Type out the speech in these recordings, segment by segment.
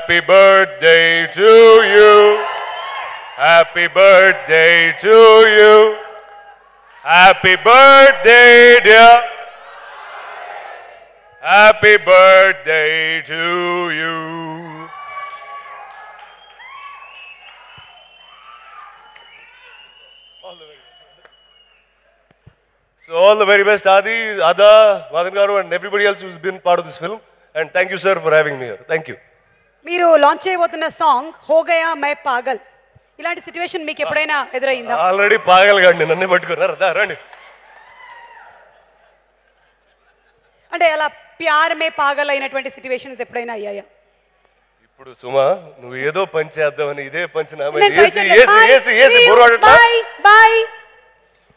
Happy birthday to you. Happy birthday to you. Happy birthday, dear. Happy birthday to you. So all the very best, Adi, Ada, Madan Garu, and everybody else who's been part of this film. And thank you, sir, for having me here. Thank you. మీరు launch చేయబోతున్న song హో గయా my పాగల్. ఇలాంటి situation మీకు ఎప్పుడైనా ఎదురైందా? Already పాగలగాండి నన్నే పట్టుకున్నారు. రండి. అంటే అలా ప్యార్ మే పాగల్ అయినటువంటి సిచ్యువేషన్స్ ఎప్పుడైనా అయ్యాయా? ఇప్పుడు సుమా నువ్వు ఏదో పని చేద్దామని ఇదే పంచి.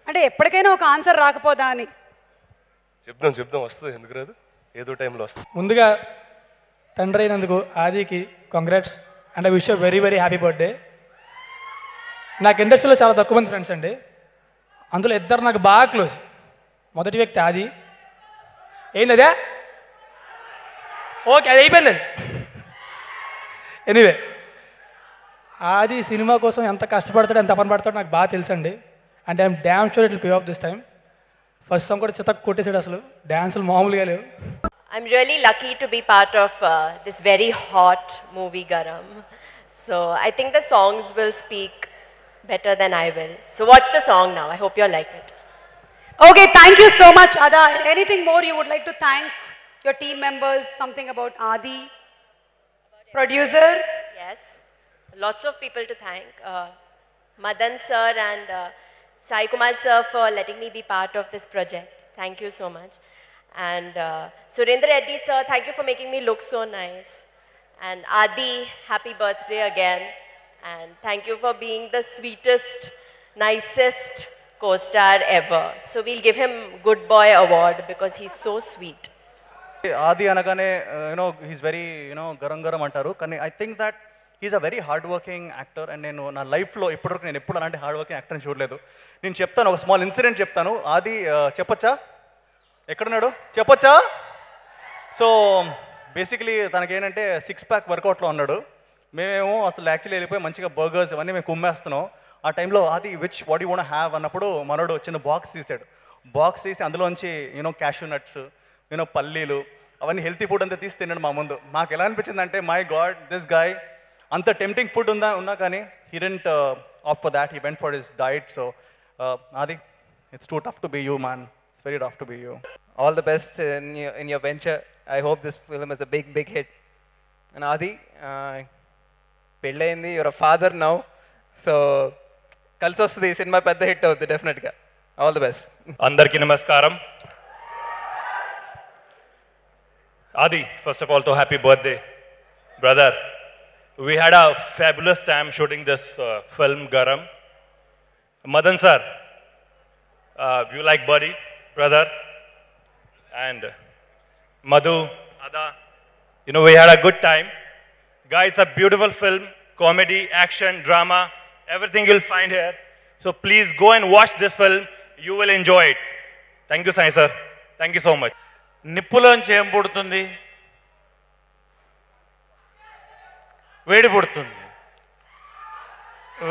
అంటే ఎప్పటికైనా ఒక ఆన్సర్ రాకపోదా అని? చెప్దాం చెప్దాం. వస్తుంది. ఎందుకు రాదు? ఏదో టైంలో వస్తుంది. ముందుగా తండ్రి అయినందుకు ఆదికి congrats and I wish very very happy birthday నాకు ఇండస్ట్రీలో చాలా తక్కువ మంది ఫ్రెండ్స్ అండి. అందులో ఇద్దరు నాకు బాగా క్లోజ్ మొదటి వ్యక్తి ఆది. ఏంది అదే ఓకే అది అయిపోయింది. ఎనీవే ఆది సినిమా కోసం ఎంత కష్టపడతాడో ఎంత పని పడతాడో నాకు బాగా తెలుసండి. అంటే I'm damn sure it pay off this time first song కూడా చితక్ కొట్టేసాడు అసలు. డ్యాన్సులు మామూలుగా లేవు. I'm really lucky to be part of uh, this very hot movie, Garam. So I think the songs will speak better than I will. So watch the song now. I hope you'll like it. Okay, thank you so much, Ada. Anything more you would like to thank your team members? Something about Adi, producer? Yes. Lots of people to thank. Uh, Madan sir and uh, Sai Kumar sir for letting me be part of this project. Thank you so much. And uh, Surendra Reddy sir, thank you for making me look so nice. And Adi, happy birthday again. And thank you for being the sweetest, nicest co-star ever. So we'll give him Good Boy Award because he's so sweet. Adi అనగానే you know he's very you know garam garam అంటారు కానీ I think that he's a very hard working actor and నేను నా లైఫ్లో ఇప్పటివరకు నేను ఎప్పుడు అలాంటి హార్డ్ వర్కింగ్ యాక్టర్ని చూడలేదు నేను చెప్తాను ఒక స్మాల్ ఇన్సిడెంట్ చెప్తాను ఆది ఆ, చెప్పొచ్చా ఎక్కడున్నాడు? చెప్పొచ్చా? సో బేసికలీ తనకి ఏంటంటే సిక్స్ ప్యాక్ వర్కౌట్లో ఉన్నాడు. మేమేమో అసలు యాక్చువల్లీ వెళ్ళిపోయి మంచిగా బర్గర్స్ ఇవన్నీ మేము కుమ్మేస్తున్నాం. ఆ టైంలో అది which what you want have అన్నప్పుడు మనోడు చిన్న బాక్స్ తీసాడు బాక్స్ తీసి అందులోంచి యూనో క్యాషూ నట్స్ యూనో పల్లీలు అవన్నీ హెల్తీ ఫుడ్ అంతా తీసి తిన్నాడు మా ముందు. మాకు ఎలా అనిపించింది అంటే మై గాడ్ దిస్ గాయ్ అంత టెంప్టింగ్ ఫుడ్ ఉందా? ఉన్నా కానీ he didn't off for that he went for his diet so అది it's too tough to be you man It's very tough to be you all the best in your, in your venture. I hope this film is a big, big hit. And Adi, uh, పెళ్ళయింది your a father now so కలిసి వస్తుంది ఈ cinema పెద్ద hit అవుతుంది డెఫినెట్గా all the best అందరికీ నమస్కారం Adi, first of all, to happy birthday, brother. We had a fabulous time shooting this uh, film, Garam. Madan sir, uh, you like Buddy, Brother, and Madhu, Ada. You know, we had a good time. Guys, it's a beautiful film, comedy, action, drama, everything you'll find here. So please go and watch this film. You will enjoy it. Thank you, Sai sir. Thank you so much. నిప్పులోంచి ఏం పుడుతుంది వేడి పుడుతుంది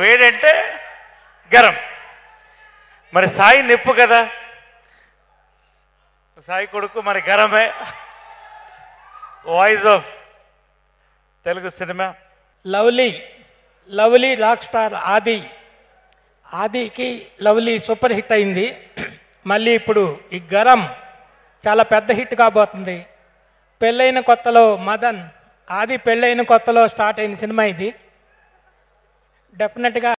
వేడంటే గరం మరి సాయి నిప్పు కదా సాయి కొడుకు మరి గరమే voice of Telugu cinema. Lovely lovely rock star Adi. ఆదికి lovely super hit అయింది. మళ్ళీ ఇప్పుడు ఈ గరం చాలా పెద్ద హిట్ కాబోతుంది. పెళ్ళైన కొత్తలో మదన్ ఆది పెళ్ళైన కొత్తలో స్టార్ట్ అయిన సినిమా ఇది. డెఫినెట్గా